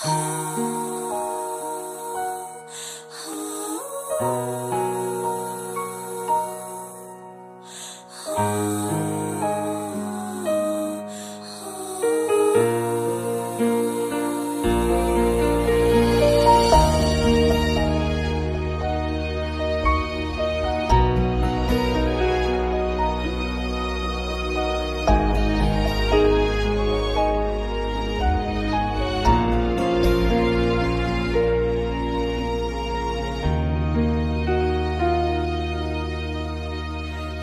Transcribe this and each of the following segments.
Oh.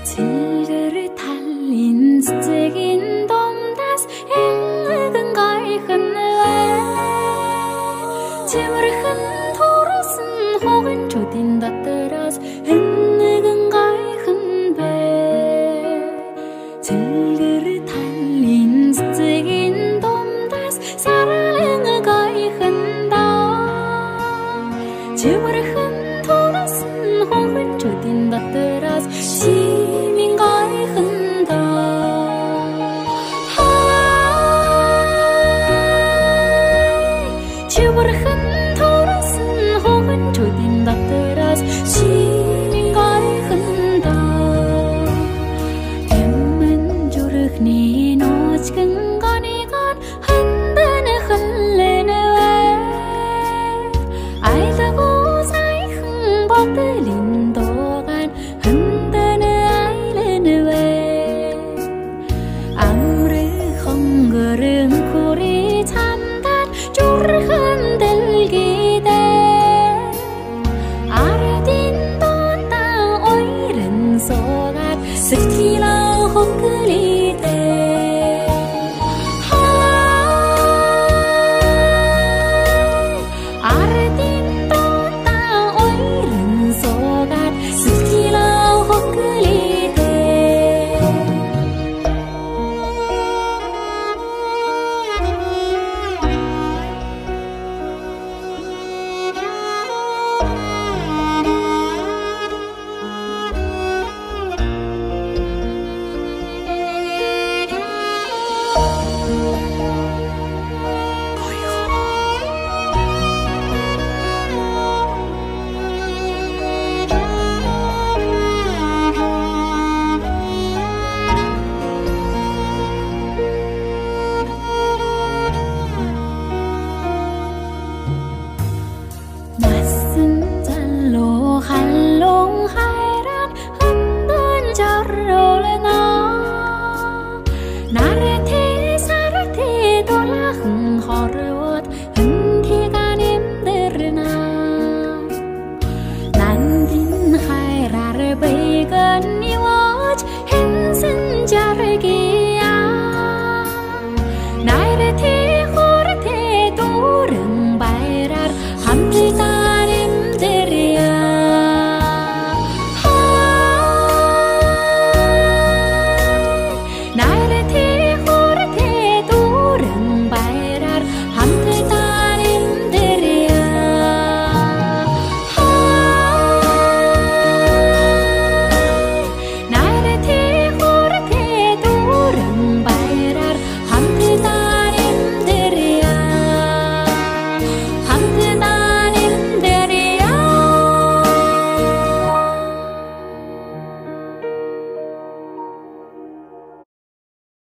Цэнгэр талын цэгийн домдас энгэн гайхан вэ. Цэмэрхэн турсан хогн чудын дотроос энэ